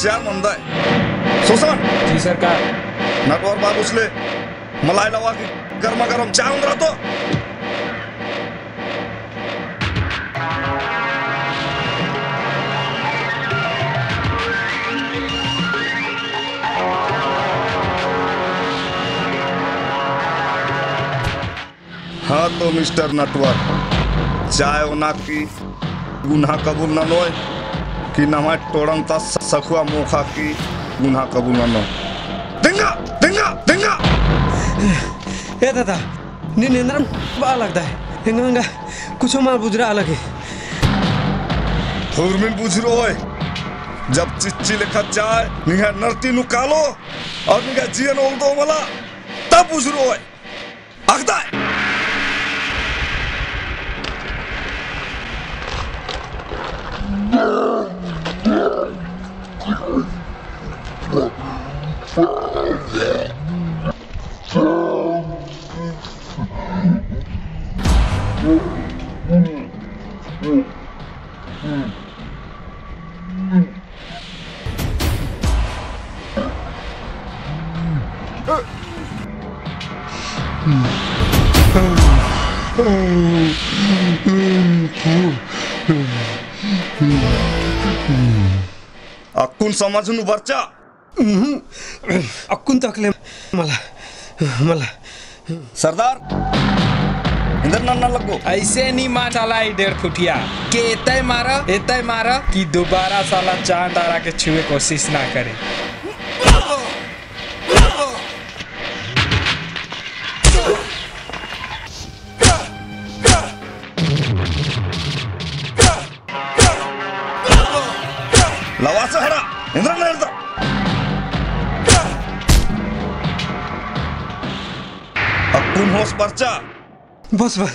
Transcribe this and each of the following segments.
बंदा है सुसन जी सरकार। नटवर बाबू उसले। मलाई लवा की गर्मा गर्म चाय उंदरा तो हाँ तो मिस्टर नटवर चाय उना की गुनाह कबूल न नोय कि नमा टोड़न ता सखुआ मोखा की गुनाह कबूल न नो दिंगा दिंगा दिंगा। ए दादा निनेन्द्रम बा लगता है। हिंगा कुछ मार बुजरा अलग है हुरमिन बुझ रो है। जब चिच्ची लेखा चाय निहा नरती नु कालो और निहा जियन ओल दो मला तब बुझ रो है। अगदा है। अक्कुन समझनु बच्चा अक्कुन तकले मला मला सरदार इधर ना ना लगो ऐसे नहीं मार साला ई डेढ़ फुटिया के एतय मारा एतय मारा कि दोबारा साला चांद तारा के छुए कोशिश ना करे। बस बस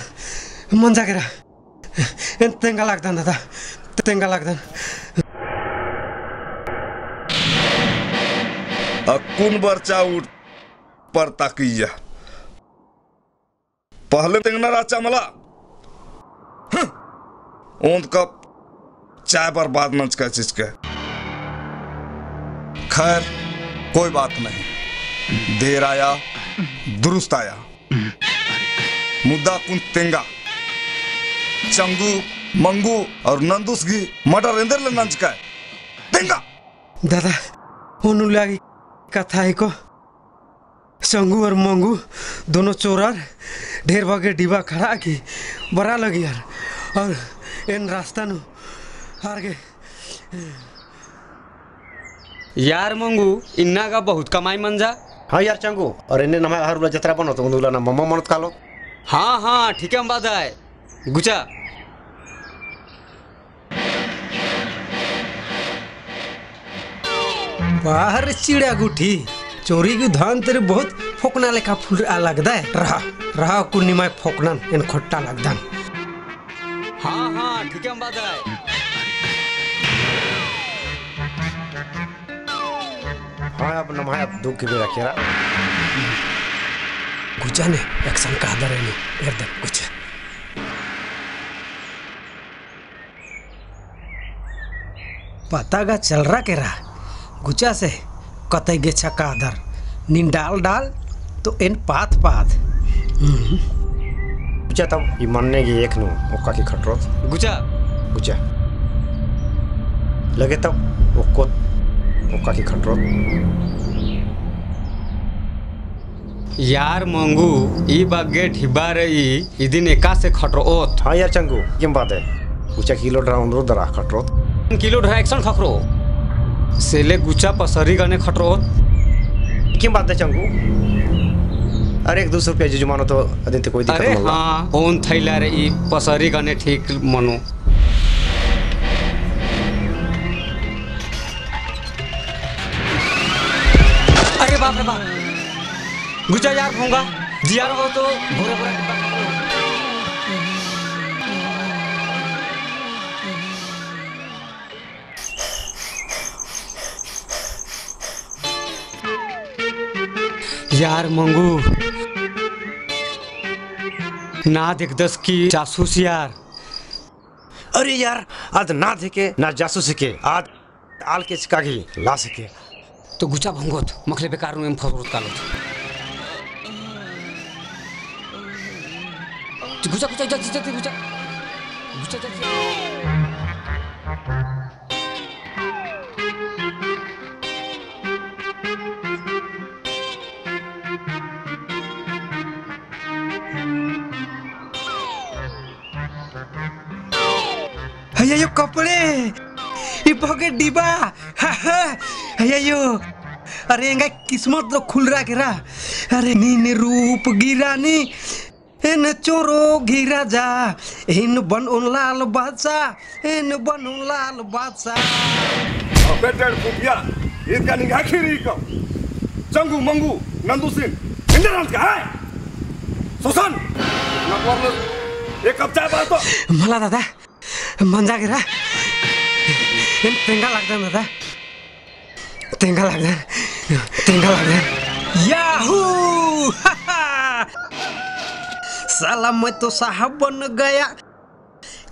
मन जागेर तेंगा लाग्दा दादा तेंगा लाग्दा अक्कुन बर्चा उठ पर ताकिया। पहले तेंगना राचा मला। हं, ओंद कप चाय पर बात नच का चीज़ के खैर कोई बात नहीं। देर आया दुरुस्त आया। मुद्दा कुन तेंगा। चंगू मंगू और नंदुस की मटर इंदर ले नंच का तेंगा। दादा ओनु लागि कथा है को। संगू और मंगू दोनों चोरार ढेर भागे डिबा खड़ा की बड़ा लगी यार। और इन रास्ता नु हार गए। यार मंगू इन्ना का बहुत कमाई मंजा। हाँ यार चंगू और इन्हें नमा हर जत्रा बनो तो उंदुला ना मम्मा मनत कालो। हाँ हाँ ठीक है बात है गुचा। बाहर चिड़िया गुठी चोरी की धान तेरे बहुत फोकना लेखा फूल आ लगदा है। रहा रहा कुन्नी फोकना इन खोट्टा लगदा हाँ हाँ ठीक है बात है हाँ अब नमा अब दुख भी रखेरा गुजा ने एक्शन का आदर है एकदम कुछ पता का चल रहा के रहा गुचा से कतई गे छक्का आदर। नीन डाल डाल तो इन पात पात। पूछा तब ये मनने की एक नु ओका की खटरोत गुचा पूछा लगे तब ओको ओका की खटरोत यार मंगू ई बागे ढिबा रही इदिन एका से खटरोत हाँ यार चंगू किम बात है? पूछा किलो ड्रा उंदरो दरा खटरोत किलो ढाई एक्शन खखरो सेले गुचा पसरी गने खटरोत किम बात है चंगू? अरे एक दो सौ रुपया जुजुमानो तो अदिन कोई दिक्कत अरे हाँ ओन थैला रे ई पसरी गने ठीक मनो। गुचा यार होगा जिया रहो तो भोरे भोरे। यार मंगू ना देख दस की जासूस यार अरे यार आज ना देखे ना जासूस के आज आल के कागी ला सके तो गुचा भंगोत मखले बेकार में फसरोत कालो गुचा गुचा जा जा गुचा गुचा जा यो कपड़े ये भगे डिबा हा, यो अरे किस्मत तो खुल रहा गिरा अरे नीन रूप गिरा नी इन चोरो गिरा जा इन बन उन लाल बादशाह इन बन उन लाल बादशाह। डेढ़ फुटिया इसका निगाह खीरी को चंगू मंगू नंदू सिंह इंद्रनाथ का है? सुसन एक कप चाय बात तो? मला दादा मंजा गिरा इन तेंगा लागदा दादा। तेंगा लागदा तेंगा लागदा याहू। साला मैं तो साहब बन गया।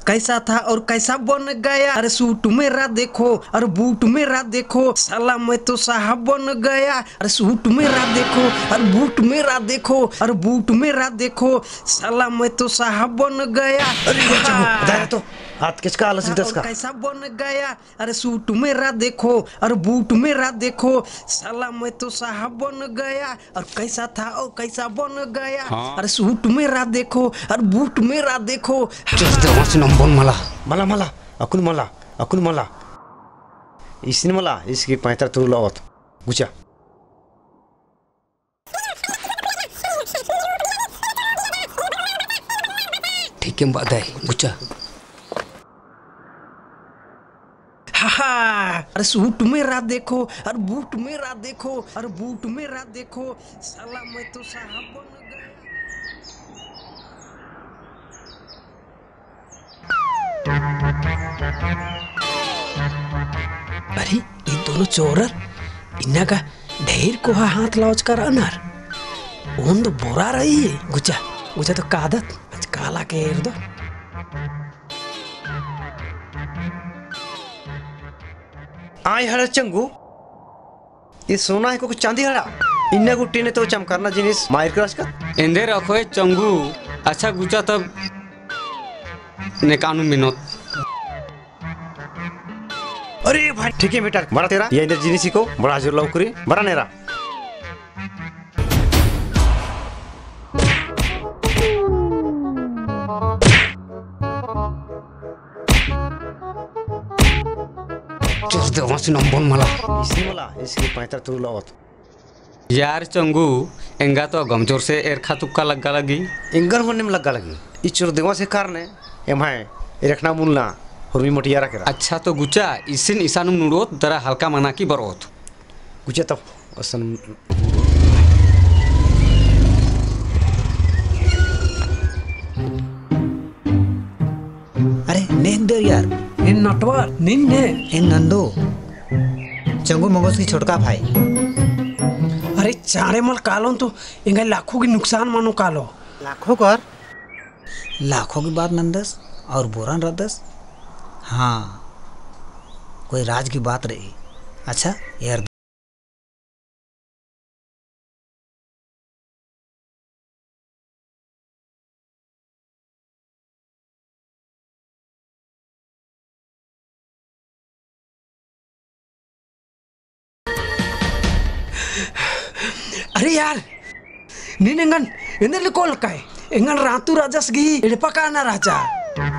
कैसा था और कैसा बन गया? अरे सूट मेरा देखो अरे बूट मेरा देखो। साला मैं तो साहब बन गया। अरे सूट मेरा देखो अरे बूट मेरा देखो अरे बूट मेरा देखो। साला मैं तो साहब बन गया। अरे तो। हाथ किसका आल सिद्धस और का। कैसा बन गया? अरे सूट मेरा देखो अरे बूट मेरा देखो। साला मैं तो साहब बन गया और कैसा था और कैसा बन गया। अरे सूट मेरा देखो अरे बूट मेरा देखो। once in a bon mala. मला मला अकुन मला अकुन मला। इसिन मला इसकी पैंतर तुरु लावत। गुचा। ठीक है बात है गुचा हा अरे सूट मेरा देखो, अरे बूट मेरा देखो, अरे बूट मेरा देखो। साला मैं तो साहब बन गया। अरे, ये दोनों चोरर इन्ना का ढेर को हाथ लौच कर अनार। ओन तो बोरा रही है। गुचा गुचा तो कादत, आज काला के दो। आय हड़ा चंगू। ये सोना है को चांदी हड़ा इन्ना गुट्टी ने तो चमकारना जिनिस मायर क्रश का इंदे रखो है चंगू। अच्छा गुचा तब ने कानून मिनोत। अरे भाई ठीक है बेटा बड़ा तेरा। ये इंदर जिनिस को बड़ा ज़ोर लौकरी बड़ा नेरा। Just the once in a bon mala. इसिन मला इसकी पैंतर यार चंगू एँगा तो गमजोर से एर खा तुक्का लगा लगी एंगर होने में लगा लगी ई चोर देवा से कारने एम है रखना मुलना हुरमी मोटिया रखेरा अच्छा तो गुचा इसिन ईसानुम नुड़ोत दरा हल्का मना की बरोत गुचा तब असन इन नटवर निन्ने इन नंदो चंगू मंगोस की छोटका भाई। अरे चारे मल कालो तो इंगा लाखों की नुकसान मानो कालो। लाखों कर लाखों की बात नंदस और बोरान रदस हाँ कोई राज की बात रही। अच्छा यार यार निनेंगन इंदर कोल काय इंगन रातू राजस गी एडपका ना राजा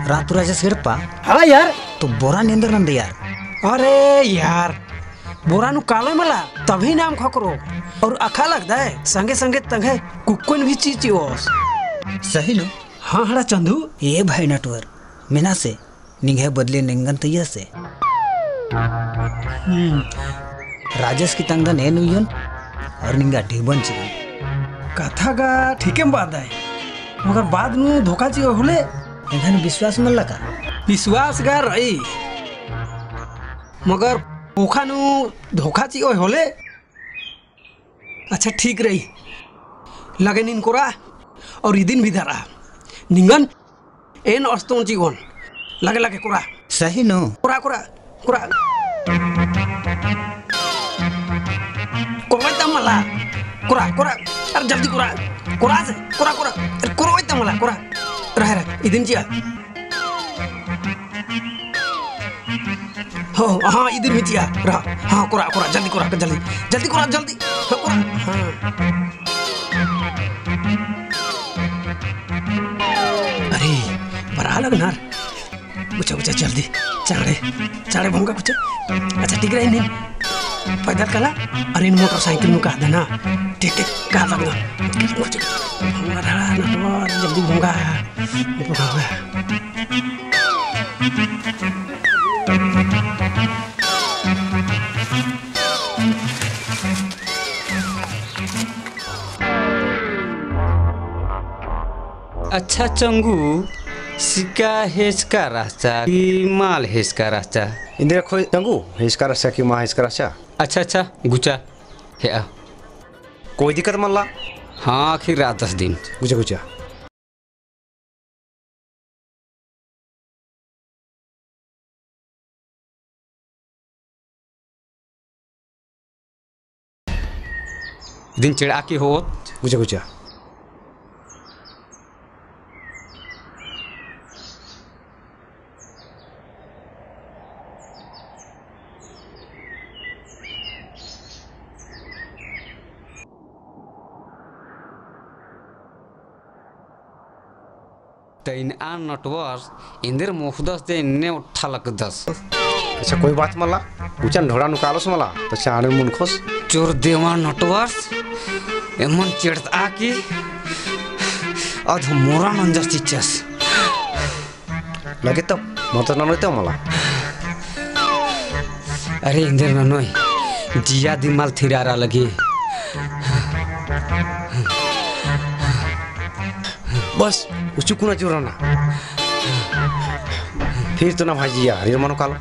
रातू राजा सिरपा हाँ यार तो बोरान इंदर नंद यार अरे यार बोरा नु कालो मला तभी नाम खकरो और अखा लगदा है संगे संगे तंगे कुकुन भी चीची ओस सही नो हाँ हड़ा चंदू ये भाई नटवर मीना से निगे बदले निंगन तैया से राजस की तंगन है नुयन और निंगा ढीबन चिकन कथा का ठीक है बात है। मगर बाद नु धोखा ची होले एखन विश्वास मन लगा। विश्वासगार रही। मगर पोखा नु धोखा ची होले। अच्छा ठीक रही। लगे निन कोरा और इदिन भी धरा। निंगन एन अस्तों जीवन लगे लगे कोरा। सही नो। कोरा कोरा कोरा। मला कुरा कुरा अरे जल्दी कुरा कुरा से कुरा कुरा अरे कुरवायता मला कुरा रह रह इदिन जिया हो हाँ इधर में जिया रहा हाँ कुरा कुरा जल्दी कुरा जल्दी जल्दी कुरा जल्दी हाँ कुरा हाँ अरे बरा लगनार बुचा बुचा जल्दी चाड़े चाड़े भूँगा कुछ अच्छा ठीक रहे नहीं पैदल कला अरे इन मोटरसाइकिल में कहा देना ठीक ठीक कहा लगना भूँगा रहा ना तो जल्दी भूँगा भूँगा अच्छा चंगू सिक्का हेज का रास्ता कि माल हेज का रास्ता इंदिरा खोई चंगू हिसका रसा की माँ हिसका रसा अच्छा अच्छा गुचा हे आ। कोई दिक्कत मल्ला? हाँ आखिर रात दस दिन। गुचा गुचा दिन चिड़ा की होत। गुचा गुचा तैन आ नटवर्स इंदर मुखदस दे इन्ने उठा लग दस। अच्छा कोई बात मला गुचा ढोड़ा नुकालोस मला तो चाणे मुन खोस। चोर देवा नटवर्स एमन चिड़त आकी अध मोरा नंजस चिचस। लगे तो मत न नते मला अरे इंदर ननोय जिया दिमाल थिरारा लगी। बस उचुकुना चुराना फिर तो ना भाजी यार ये मनो कालो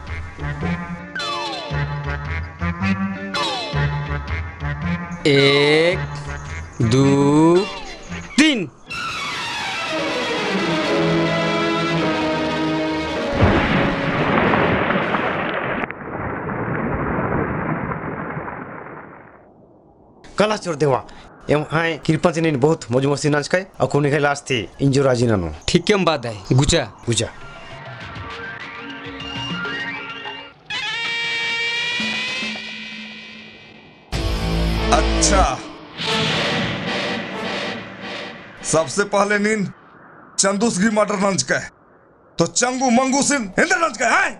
एक दो तीन कला चोर देवा एम हाय कृपा से नहीं बहुत मौज मस्ती नाच खाए और कोने के लास्ट थी इंजो राज़ी नानो ठीक है बात है। गुचा। गुजा अच्छा। सबसे पहले नींद चंदूसगी मटर लंच का है तो चंगू मंगू सिंह हिंदर लंच का है?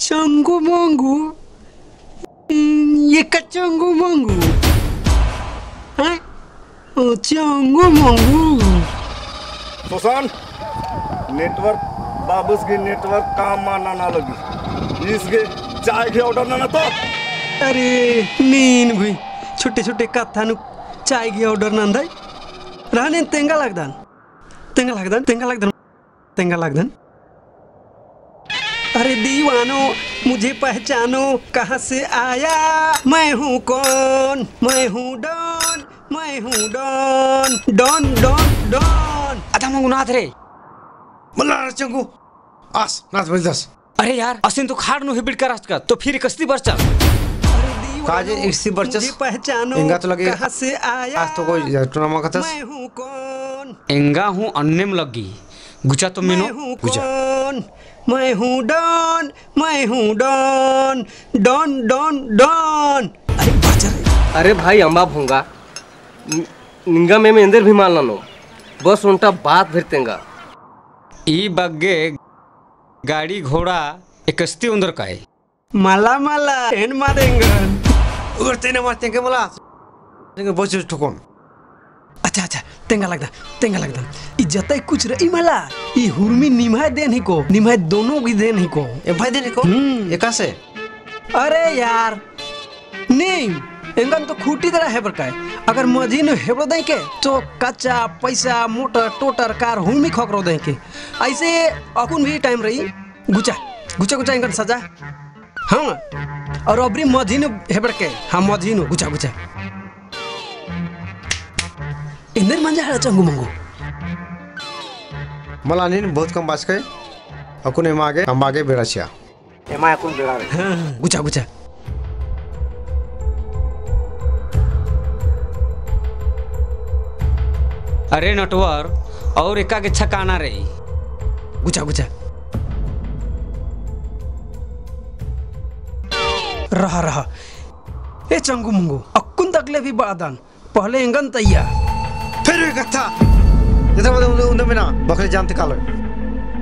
चंगू मंगू? ये का चंगू मंगू? हैं ओ चंगू सुशांत नेटवर्क बाबूस की नेटवर्क काम मानना ना लगी। इसके चाय के ऑर्डर ना ना तो। अरे नीन भाई छोटे छोटे कथा नु चाय की ऑर्डर ना नंदाई रहने तेंगा लगदान तेंगा लगदान तेंगा लगदान तेंगा लगदान अरे दीवानो मुझे पहचानो कहाँ से आया? मैं हूँ कौन? मैं हूँ डॉन मैं हूँ डॉन डॉन डॉन डॉन। अदा मंगुनाथ रे। मल्ला चंगू। आस नाच बज दस। अरे यार असिन तो खाड़ नु हिबिड करास्ट का तो फिर कस्ती पर चल काजे इसी बरचस। पहचानो इंगा तो लगे। कहाँ से आया? आज तो कोई टूर्नामेंट खतस मैं हूँ कौन? एँगा हूँ अन्नेम लगी गुचा तो मीनो गुजा। कौन मैं हूँ डॉन मैं हूँ डॉन डॉन डॉन डॉन अरे बाज़ार अरे भाई अम्बा भूँगा। निंगा में में अंदर भी मान लो बस उनका बात भरतेंगा ई बग्गे गाड़ी घोड़ा एक कस्ती उंदर का है। माला माला एन मारेंगन उगरते ने मारते के मला तेंगे बच ठोकोन अच्छा अच्छा तेंगा लगदा तेंगा लगदा। ई जतई कुछ रही मला ई हुरमी निमाय देन ही को निमाय दोनों की देन ही को। ए भाई देने को? हम्म। ये कहाँ से? अरे यार नहीं एंगन तो खूटी तरह है बरकाय अगर मजीन हेबरो दे के तो कच्चा पैसा मोटर टोटर कार हुमी खकरो दे के। ऐसे अकुन भी टाइम रही। गुचा गुचा गुचा एंगन सजा। हाँ और अबरी मजीन हेबर के हाँ मजीन गुचा गुचा इंदर मंजा है चंगू मंगू मला नहीं बहुत कम बात कहे। अकुने मागे हम आगे बेड़ा छिया एमा कुन बेड़ा रे हाँ गुचा गुचा अरे नटवर और एका के छकाना रे गुचा गुचा रहा रहा। ए चंगू मुंगू अक्कुन तकले भी बादान। पहले इंगन तैया फिर एक कथा उधर उधर उधर में ना बकरे जानते कालो।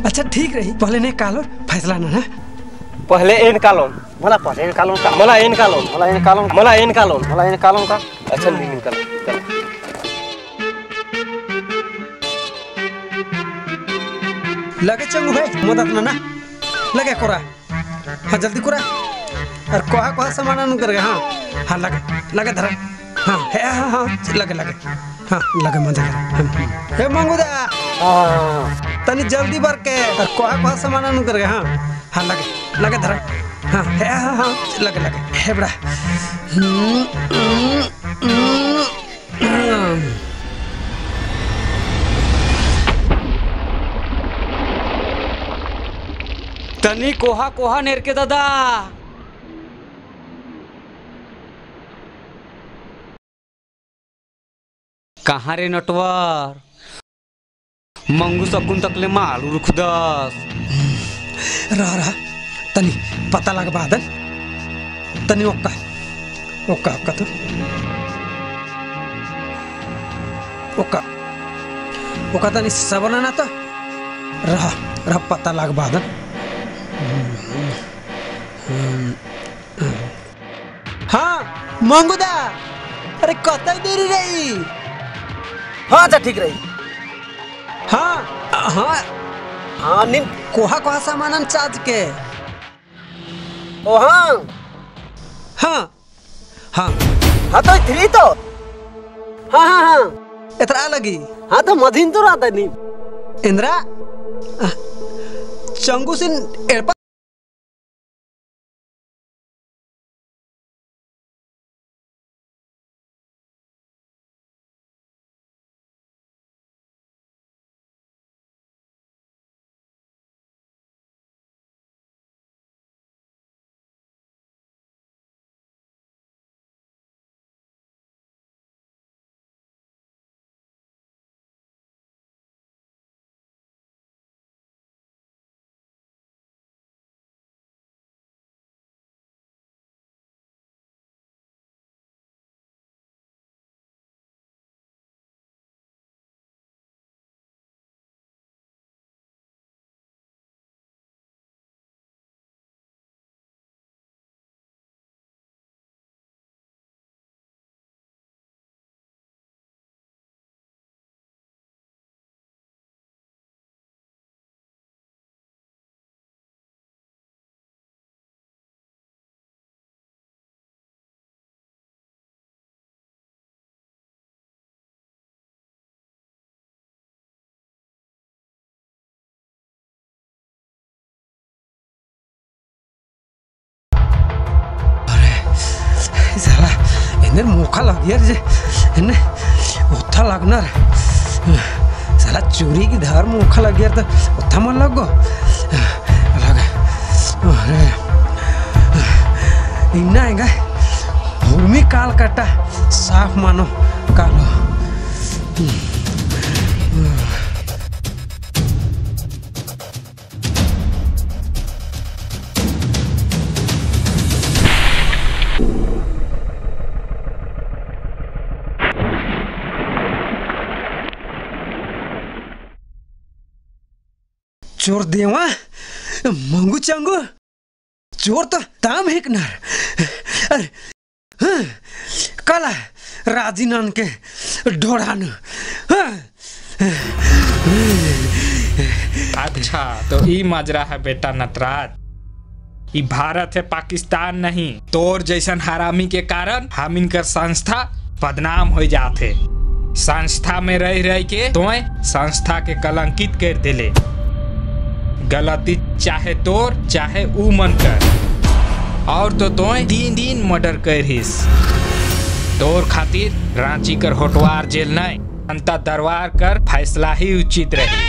अच्छा ठीक रही। पहले ने कालो फैसला ना ना। पहले एन कालोन मला पहले इन कालों का। मला एन कालोन मला इन कालों मला एन कालोन मला इन कालों का। अच्छा नहीं निकल लगे चंगू भाई मदद ना ना। लगे कोरा। हाँ जल्दी कोरा। और कोहा कोहा सामान कर हाँ। हाँ लगे लगे धरा। हाँ है हाँ हाँ लगे लगे। हाँ लगे मज़ा हे मंगूदा! हाँ तनी जल्दी बर के कोहा कोहा सामान अनु कर हाँ। हाँ लगे लगे धरा। हाँ है हाँ हाँ लगे लगे। है बड़ा। तनी कोहा कोहा नेर के दादा। कहाँ रे नटवर? मंगू सकुन तकले मालू रुखदस। रहा रहा तनी पता लग बादल। तनी ओक्का ओक्का ओक्का तो। ओक्का ओक्का तनी सबना ना तो। रहा रहा पता लग बादल। हाँ मंगूदा अरे कतई देरी रही? हाँ अच्छा ठीक रही। हाँ हाँ। हाँ निन कोहा कोहा सामान चार्ज के। ओ हाँ। हाँ। हाँ। हाँ तो थ्री तो। हाँ हाँ हाँ। इतना लगी। हाँ तो मधीन तो रहता नहीं इंदिरा चंगू सिन मोखा लग गया जे इन्हें उत्था लगना साला चोरी की धार मोखा लग गया तो उत्था मन लग गो लगे इन्ना इन्ना क्या भूमि काल कटा साफ़ मानो कालो चोर देवा मंगू चंगू। चोर तो ताम है नर अरे हाँ, कला राज़ी नान के ढोड़ान हाँ, अच्छा तो ई मजरा है बेटा नटराज। ई भारत है पाकिस्तान नहीं तोर जैसन हरामी के कारण हम इनकर संस्था बदनाम हो जाते संस्था में रह रह के तोय संस्था के कलंकित कर दिले। गलती चाहे तोर, चाहे ऊ मन कर। और तो तोय दिन दिन मर्डर कर हिस तोर खातिर रांची कर होटवार जेल नहीं अंता दरबार कर फैसला ही उचित रही।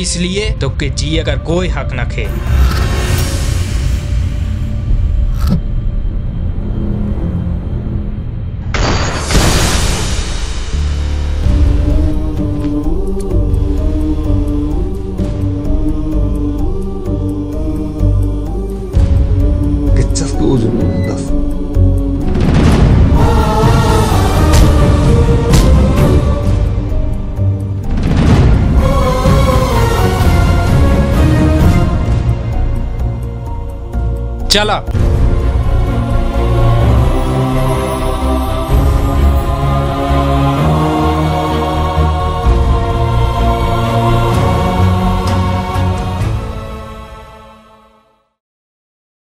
इसलिए तो के जी अगर कोई हक न खे चला।